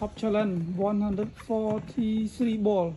top challenge 143 ball.